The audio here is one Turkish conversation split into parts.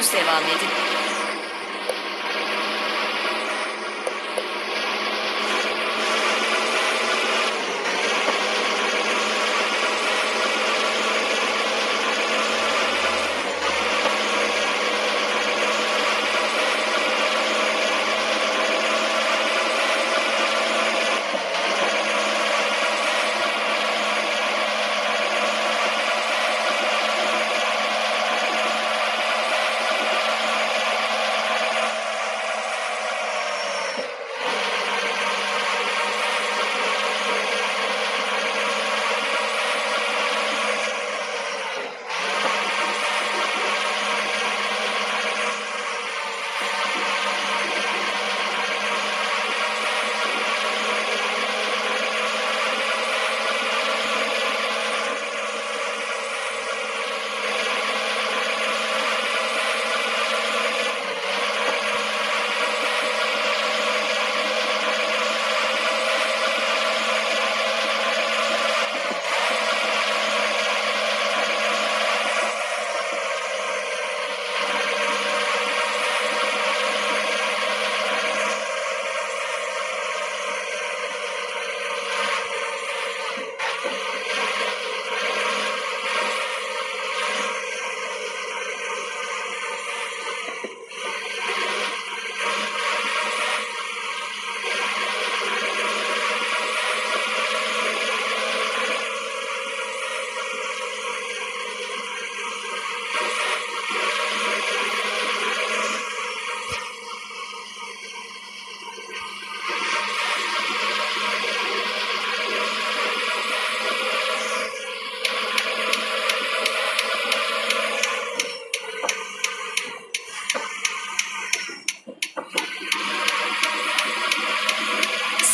Düz devam edin.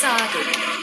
Sagen.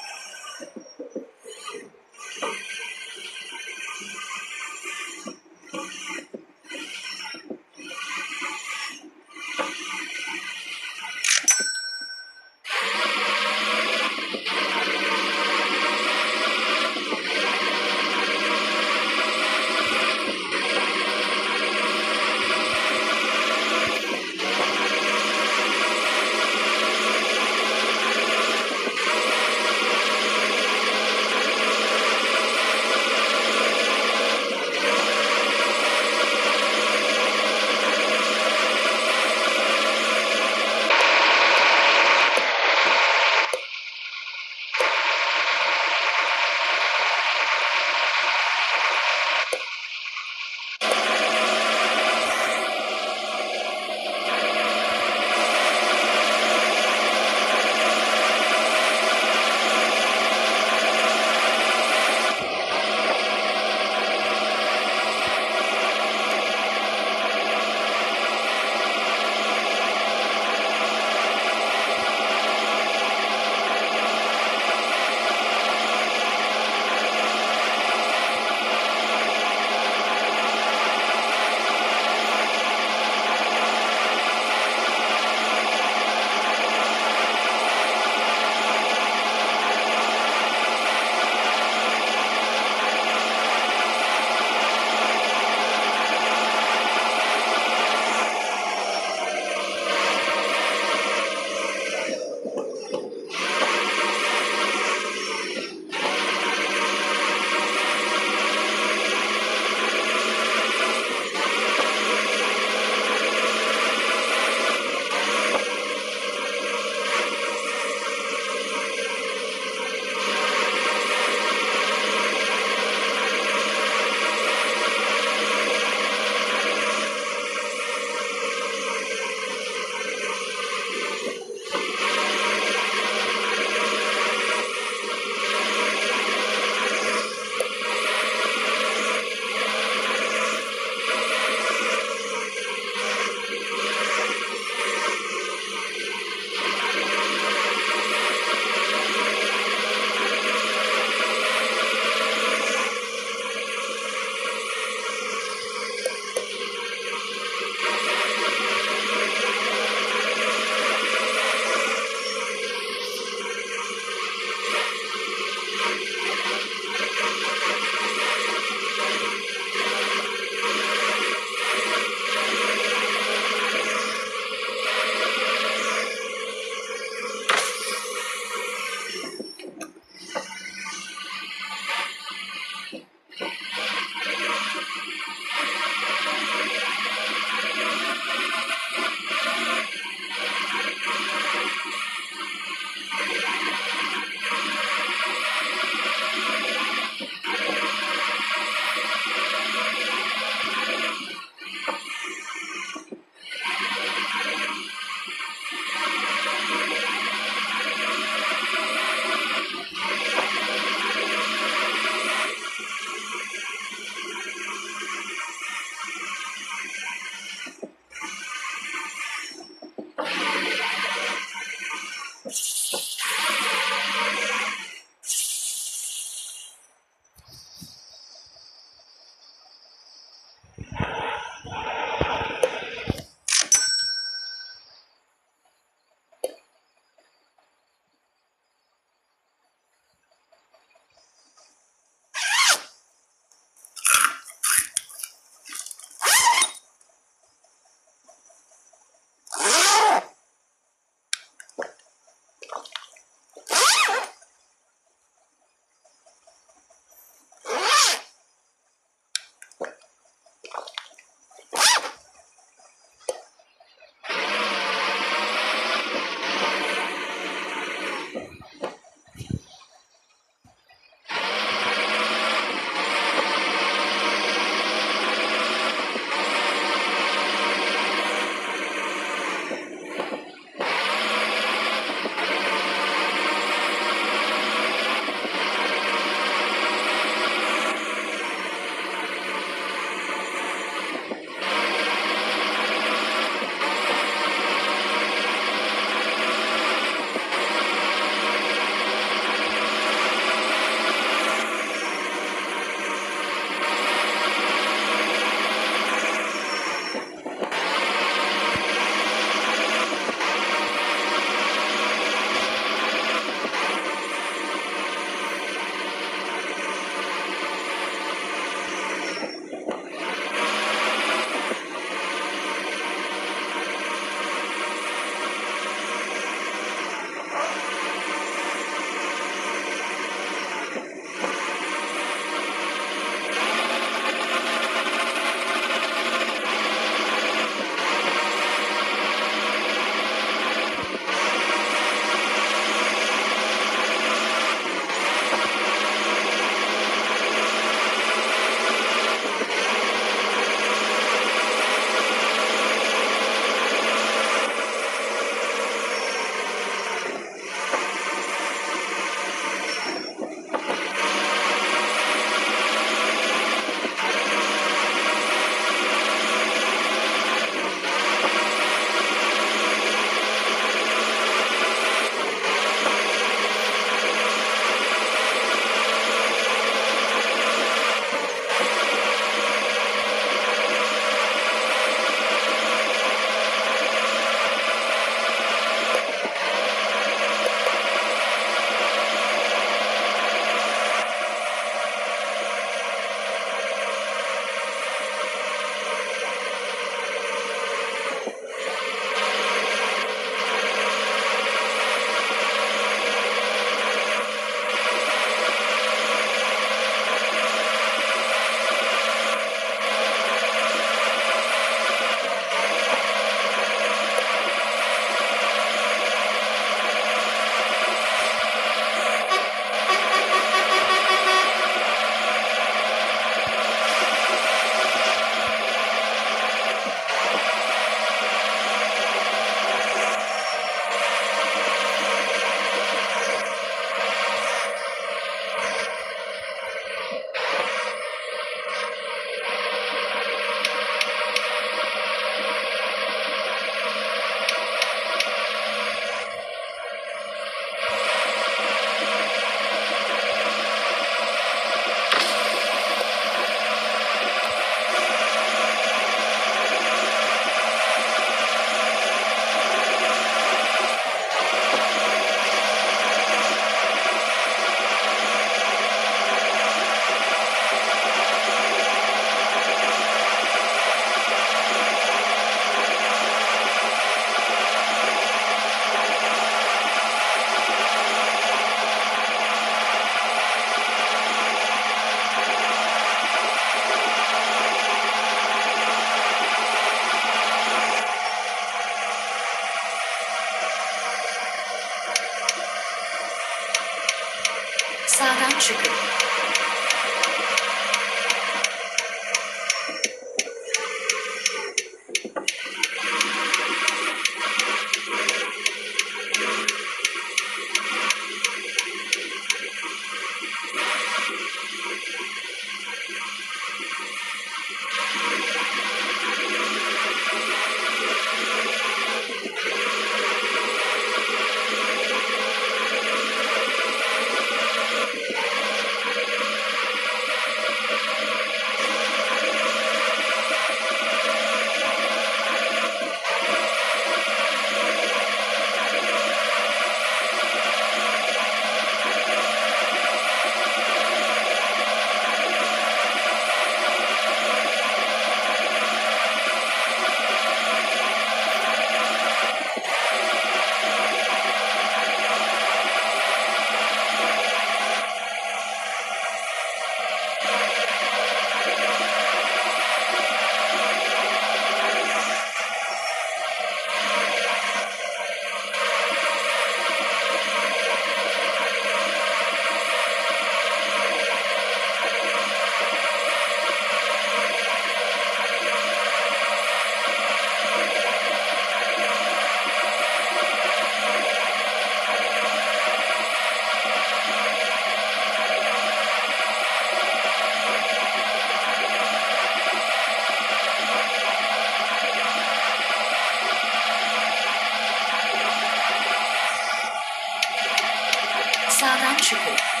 worshiping.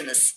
in the